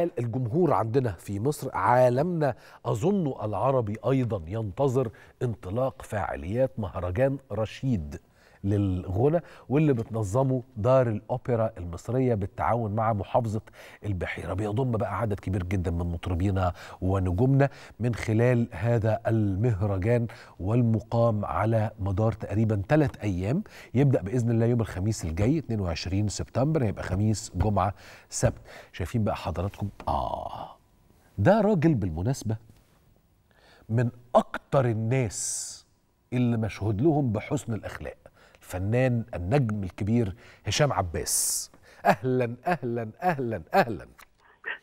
الجمهور عندنا في مصر عالمنا أظن العربي أيضا ينتظر انطلاق فعاليات مهرجان رشيد. للغنى واللي بتنظمه دار الأوبرا المصرية بالتعاون مع محافظة البحيرة. بيضم بقى عدد كبير جدا من مطربينا ونجومنا من خلال هذا المهرجان والمقام على مدار تقريبا ثلاث أيام. يبدأ بإذن الله يوم الخميس الجاي 22 سبتمبر هيبقى خميس جمعة سبت. شايفين بقى حضراتكم؟ آه ده راجل بالمناسبة من أكتر الناس اللي مشهود لهم بحسن الأخلاق. الفنان النجم الكبير هشام عباس أهلا أهلا أهلا أهلا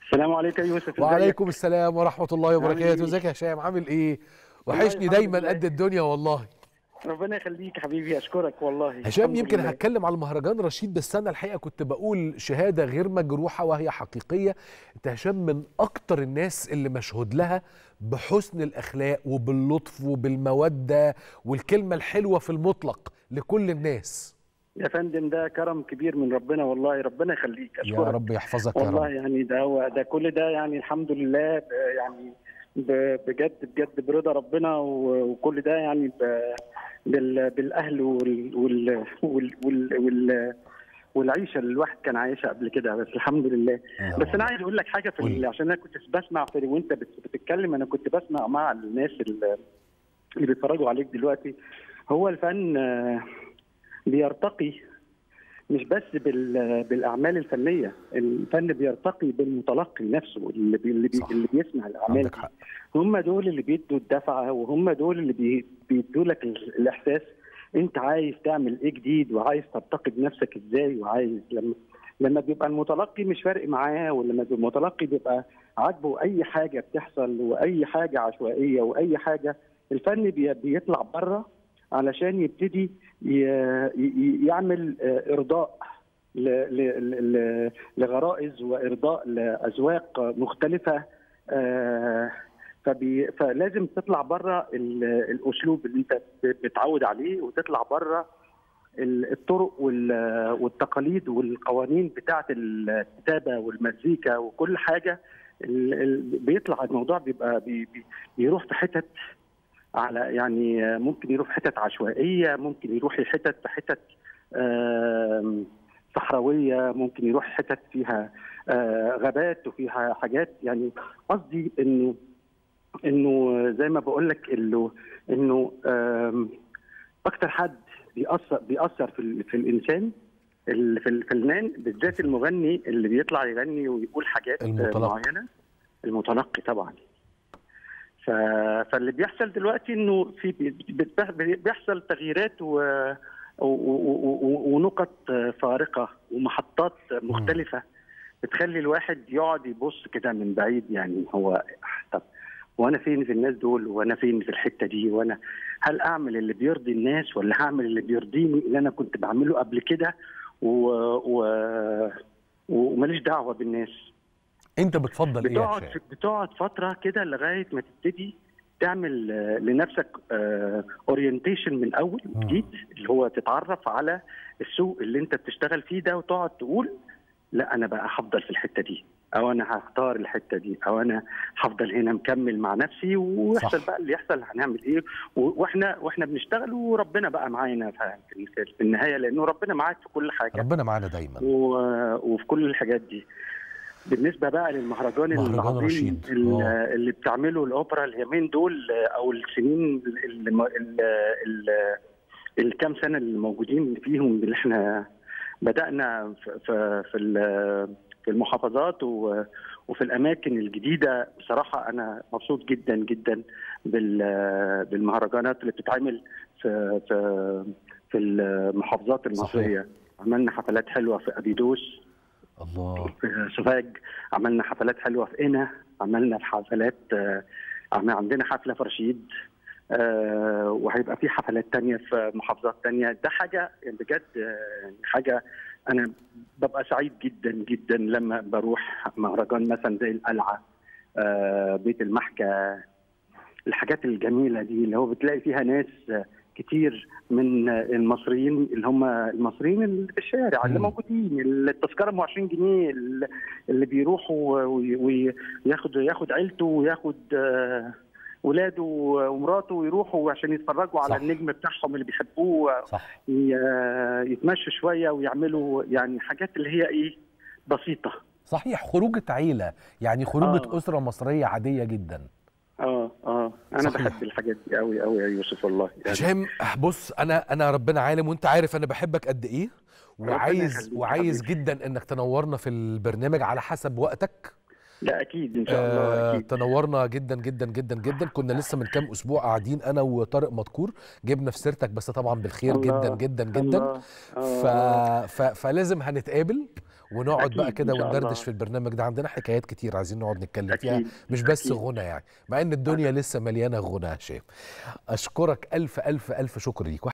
السلام عليكم يا يوسف؟ وعليكم السلام ورحمة الله وبركاته إيه؟ إزيك يا هشام عامل والله وحشني دايما. قد الدنيا والله ربنا يخليك يا حبيبي أشكرك والله. هشام يمكن لله. هتكلم على المهرجان رشيد بس أنا الحقيقة كنت بقول شهادة غير مجروحة وهي حقيقية. أنت هشام من أكتر الناس اللي مشهود لها بحسن الأخلاق وباللطف وبالمودة والكلمة الحلوة في المطلق لكل الناس. يا فندم ده كرم كبير من ربنا والله. ربنا يخليك. يا أشكرك. رب يحفظك يا والله رب. يعني ده هو ده كل ده يعني الحمد لله يعني بجد بجد برضا ربنا وكل ده يعني بالأهل وال وال وال وال وال والعيشة اللي الواحد كان عايشها قبل كده بس الحمد لله لا بس أنا عايز أقول لك حاجة في. ال- عشان أنا كنت بسمع في وأنت بت- بتتكلم أنا كنت بسمع مع الناس ال- اللي بيتفرجوا عليك دلوقتي هو الفن آه، بيرتقي مش بس بال- بالأعمال الفنية. الفن بيرتقي بالمتلقي نفسه اللي بي اللي, بي صح. اللي بيسمع الأعمال. هم دول اللي بيدوا الدفعة وهم دول اللي بي- بيدوا لك ال- الإحساس. أنت عايز تعمل إيه جديد؟ وعايز ترتقي بنفسك إزاي؟ وعايز لما لما بيبقى المتلقي مش فارق معاه ولما بيبقى المتلقي بيبقى عاجبه أي حاجة بتحصل وأي حاجة عشوائية وأي حاجة. الفن بي- بيطلع بره علشان يبتدي يعمل آه، إرضاء لغرائز وإرضاء لاذواق مختلفة آه، فلازم تطلع بره ال- الأسلوب اللي أنت بتعود عليه وتطلع بره ال- الطرق وال- والتقاليد والقوانين بتاعة الكتابة والمزيكا وكل حاجة بيطلع الموضوع بيبقى بي بي بيروح في حتت على يعني ممكن يروح حتت عشوائية ممكن يروح حتت في حتت صحراوية ممكن يروح حتت فيها آه، غابات وفيها حاجات يعني قصدي إنه إنه زي ما بقول لك إنه انه أكتر حد بيأثر بيأثر في, في الإنسان ال- في الفنان بالذات المغني اللي بيطلع يغني ويقول حاجات المتلقي. معينة المتلقي طبعا. فاللي بيحصل دلوقتي إنه في بي- بي- بيحصل تغييرات. و... ونقط فارقة ومحطات مختلفة. بتخلي الواحد يقعد يبص كده من بعيد يعني هو طب وأنا فين في الناس دول وأنا فين في الحتة دي؟ وأنا هل أعمل اللي بيرضي الناس ولا هعمل اللي بيرضيني اللي أنا كنت بعمله قبل كده؟ و... و... وماليش دعوة بالناس. انت بتفضل إيه بتقعد هشام بتقعد فترة كده لغاية ما تبتدي تعمل آه، لنفسك اورينتيشن من أول مم. جديد اللي هو تتعرف على السوق اللي انت بتشتغل فيه ده وتقعد تقول لا أنا بقى هفضل في الحتة دي أو أنا هختار الحتة دي أو أنا هفضل هنا مكمل مع نفسي ويحصل. بقى اللي يحصل هنعمل إيه وإحنا وإحنا بنشتغل وربنا بقى معانا في النهاية لأنه ربنا معاك في كل حاجة ربنا معانا دايما و- وفي كل الحاجات دي بالنسبة بقى للمهرجان مهرجان العظيم. اللي, آه. اللي بتعمله الأوبرا اليومين دول أو السنين الكام سنة اللي موجودين فيهم اللي إحنا بدأنا في في في ال- في المحافظات وفي الأماكن الجديدة بصراحة أنا مبسوط جدا جدا بال- بالمهرجانات اللي بتتعمل في في في المحافظات المصرية عملنا حفلات حلوة في أبيدوس الله. في سوهاج عملنا حفلات حلوة في قنا عملنا حفلات آه، عندنا حفلة في رشيد آه، وهيبقى في حفلات تانية في محافظات تانية. ده حاجة بجد آه، حاجة أنا ببقى سعيد جدا جدا لما بروح مهرجان مثلا زي القلعة بيت المحكة. الحاجات الجميلة دي اللي هو بتلاقي فيها ناس كتير من المصريين اللي هم المصريين اللي في الشارع اللي. موجودين التذكرة ب 20 جنيه اللي بيروحوا وي- وي- وياخد ياخد عيلته وياخد آه، ولاده ومراته ويروحوا عشان يتفرجوا على. النجم بتاعهم اللي بيحبوه صح ي- يتمشوا شوية ويعملوا يعني حاجات اللي هي إيه بسيطة صحيح خروجة عيلة يعني خروجة آه. أسرة مصرية عادية جدا آه آه أنا صحيح. بحب الحاجات دي قوي قوي يا يوسف والله يعني هشام بص أنا أنا ربنا عالم وأنت عارف أنا بحبك قد إيه وعايز وعايز. جدا إنك تنورنا في البرنامج على حسب وقتك لا أكيد إن شاء الله آه أكيد تنورنا جدا جدا جدا جدا كنا لسه من كام أسبوع قاعدين أنا وطارق مدكور جبنا في سيرتك بس طبعا بالخير الله، جدا جدا جدا الله. ف... آه. ف... فلازم هنتقابل ونقعد بقى كده وندردش. في البرنامج ده عندنا حكايات كتير عايزين نقعد نتكلم فيها مش بس أكيد. غنى يعني مع إن الدنيا لسه مليانة غنى يا هشام أشكرك ألف ألف ألف شكر ليك